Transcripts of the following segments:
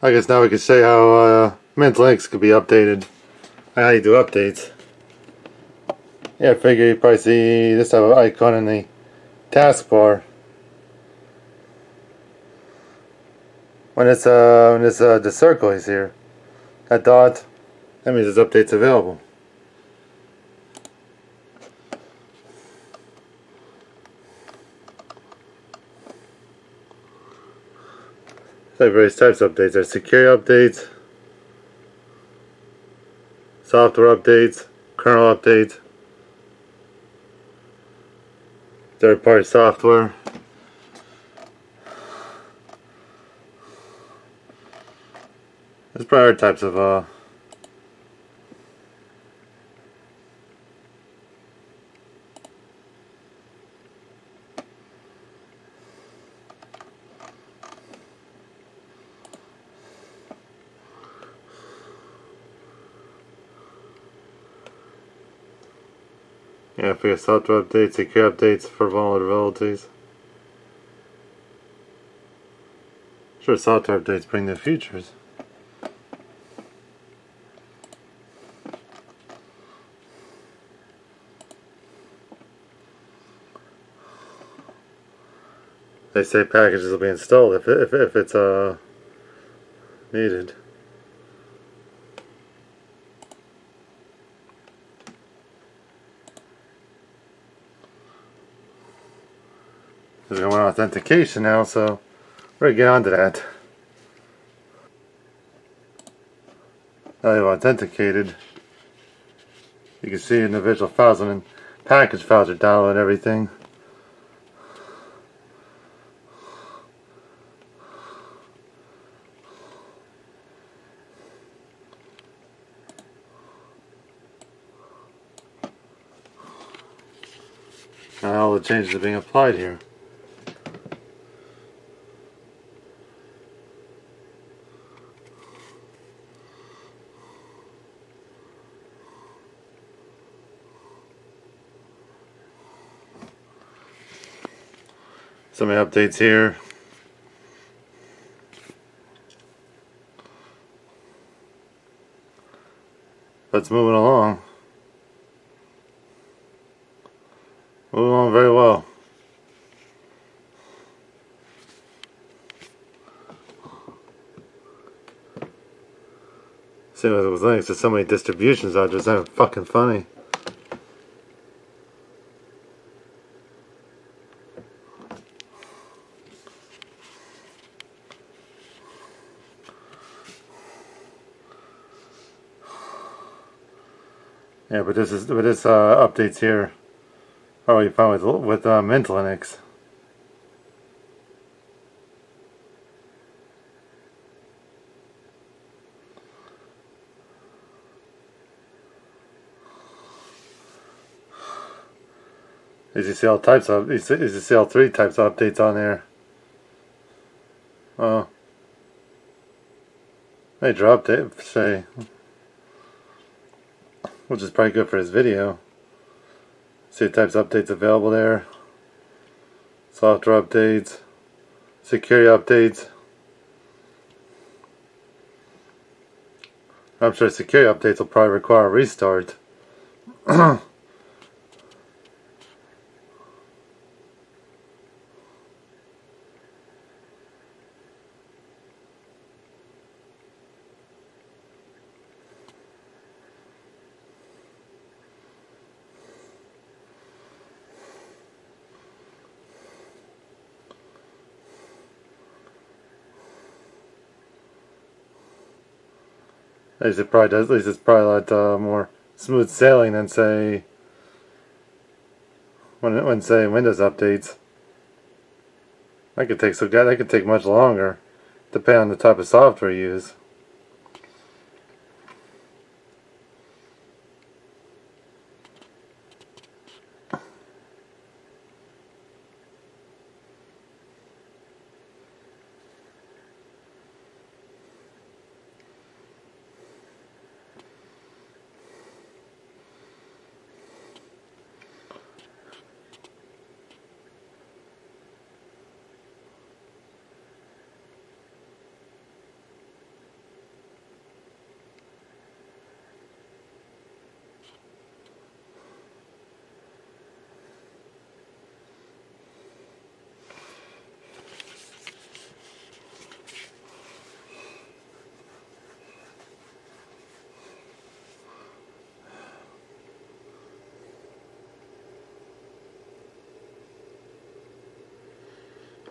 I guess now we can say how uh, Mint Linux could be updated. How you do updates. Yeah, I figure you probably see this type of icon in the taskbar. When it's uh when it's uh the circle is here. That dot that means this update's available. Various types of updates. There's security updates, software updates, kernel updates, third-party software. There's probably types of uh, Yeah, for your software updates, secure updates for vulnerabilities. Sure, software updates bring new features. They say packages will be installed if, if, if it's uh, needed. There's going authentication now, so we're going to get onto that. Now you've authenticated. You can see individual files and package files are downloading everything. Now all the changes are being applied here. So many updates here. It's moving along. Moving along very well. Same as with Linux, there's so many distributions out there, it's fucking funny. Yeah, but this is but this uh, updates here. Oh, you found with with uh, Mint Linux. As you see all types of, as you see all three types of updates on there. Oh. they dropped it. say which is probably good for his video. See the types of updates available there. Software updates, security updates. I'm sure security updates will probably require a restart. At least it probably does. At least it's probably a lot uh, more smooth sailing than say when when say Windows updates. That could take so that could take much longer, depending on the type of software you use.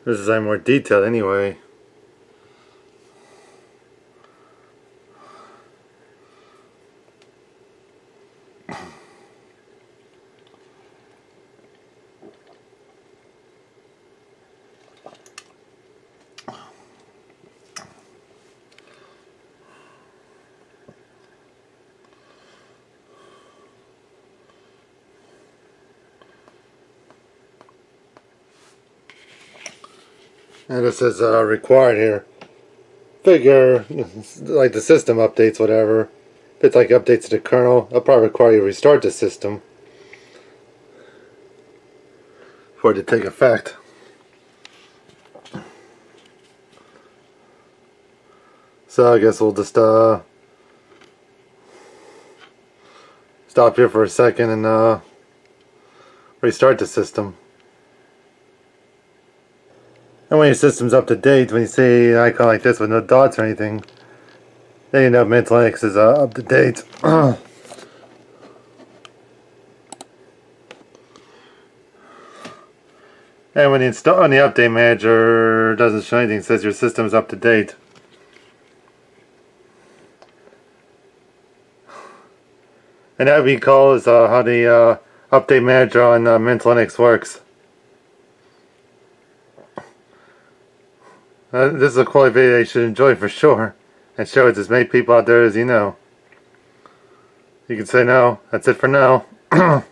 This is more detailed anyway. And it says uh, required here. Figure, like the system updates, whatever. If it's like updates to the kernel, it'll probably require you to restart the system for it to take effect. So I guess we'll just uh, stop here for a second and uh, restart the system. And when your system's up to date, when you see an icon like this with no dots or anything, then you know Mint Linux is uh, up to date. and when you install on the update manager doesn't show anything, it says your system is up to date. And that we uh, how the uh, update manager on uh, Mint Linux works. Uh, this is a quality video you should enjoy for sure. And show it as many people out there as you know. You can say no. That's it for now.